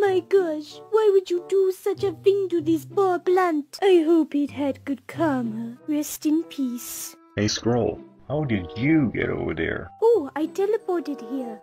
My gosh, why would you do such a thing to this poor plant? I hope it had good karma. Rest in peace. Hey Scroll, how did you get over there? Oh, I teleported here.